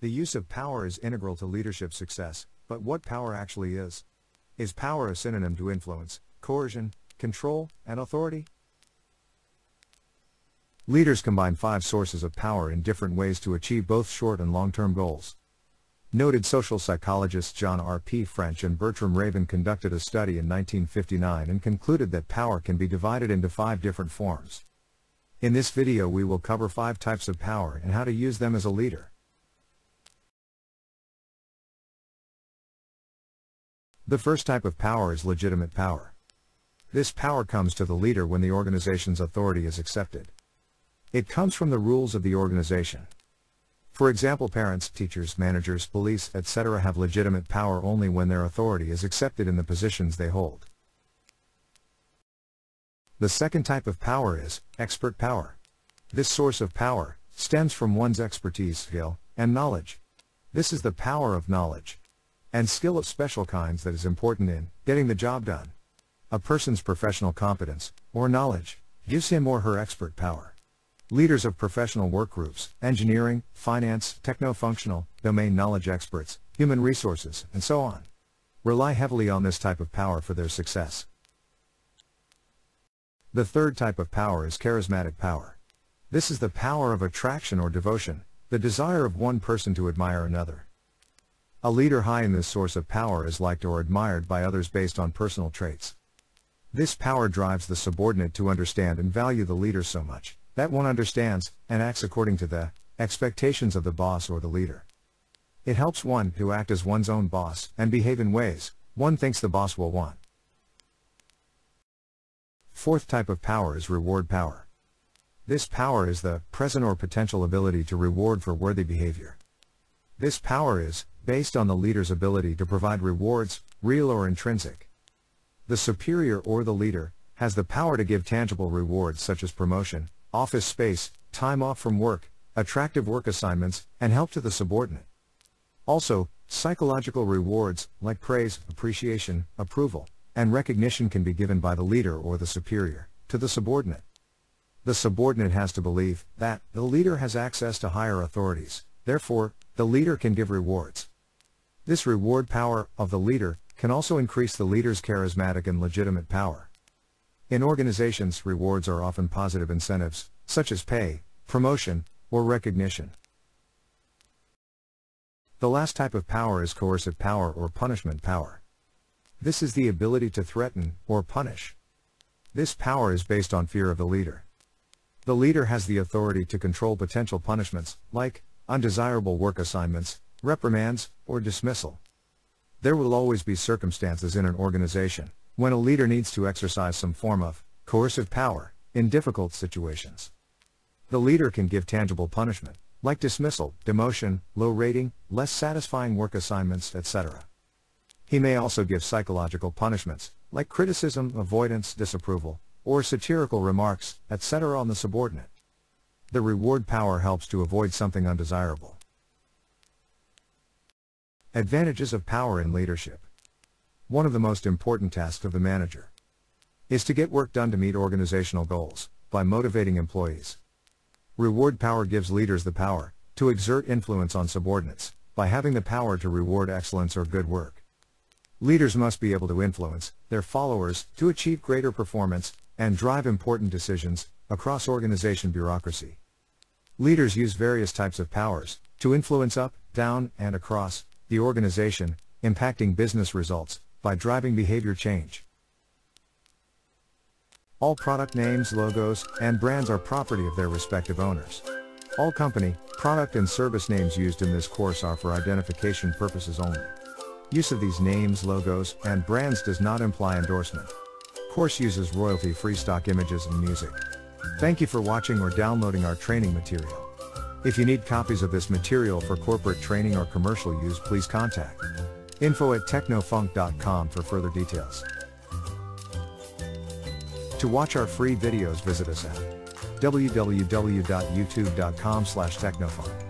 The use of power is integral to leadership success, but what power actually is? Is power a synonym to influence, coercion, control, and authority? Leaders combine five sources of power in different ways to achieve both short and long-term goals. Noted social psychologists John R. P. French and Bertram Raven conducted a study in 1959 and concluded that power can be divided into five different forms. In this video we will cover five types of power and how to use them as a leader. The first type of power is legitimate power. This power comes to the leader when the organization's authority is accepted. It comes from the rules of the organization. For example parents, teachers, managers, police, etc. have legitimate power only when their authority is accepted in the positions they hold. The second type of power is expert power. This source of power stems from one's expertise, skill, and knowledge. This is the power of knowledge and skill of special kinds that is important in getting the job done. A person's professional competence, or knowledge, gives him or her expert power. Leaders of professional work groups, engineering, finance, techno-functional, domain knowledge experts, human resources, and so on, rely heavily on this type of power for their success. The third type of power is charismatic power. This is the power of attraction or devotion, the desire of one person to admire another. A leader high in this source of power is liked or admired by others based on personal traits. This power drives the subordinate to understand and value the leader so much, that one understands, and acts according to the expectations of the boss or the leader. It helps one to act as one's own boss and behave in ways one thinks the boss will want. Fourth type of power is reward power. This power is the present or potential ability to reward for worthy behavior. This power is, based on the leader's ability to provide rewards, real or intrinsic. The superior or the leader has the power to give tangible rewards such as promotion, office space, time off from work, attractive work assignments, and help to the subordinate. Also, psychological rewards, like praise, appreciation, approval, and recognition can be given by the leader or the superior, to the subordinate. The subordinate has to believe that the leader has access to higher authorities, therefore, the leader can give rewards. This reward power of the leader can also increase the leader's charismatic and legitimate power. In organizations, rewards are often positive incentives, such as pay, promotion, or recognition. The last type of power is coercive power or punishment power. This is the ability to threaten or punish. This power is based on fear of the leader. The leader has the authority to control potential punishments, like undesirable work assignments, reprimands, or dismissal. There will always be circumstances in an organization when a leader needs to exercise some form of coercive power in difficult situations. The leader can give tangible punishment, like dismissal, demotion, low rating, less satisfying work assignments, etc. He may also give psychological punishments, like criticism, avoidance, disapproval, or satirical remarks, etc. on the subordinate. The reward power helps to avoid something undesirable. Advantages of power in leadership. One of the most important tasks of the manager is to get work done to meet organizational goals by motivating employees. Reward power gives leaders the power to exert influence on subordinates by having the power to reward excellence or good work. Leaders must be able to influence their followers to achieve greater performance and drive important decisions across organization bureaucracy. Leaders use various types of powers to influence up, down, and across the organization, impacting business results by driving behavior change. All product names, logos, and brands are property of their respective owners. All company, product and service names used in this course are for identification purposes only. Use of these names, logos, and brands does not imply endorsement. Course uses royalty-free stock images and music. Thank you for watching or downloading our training material. If you need copies of this material for corporate training or commercial use please contact info at technofunc.com for further details. To watch our free videos visit us at www.youtube.com technofunk.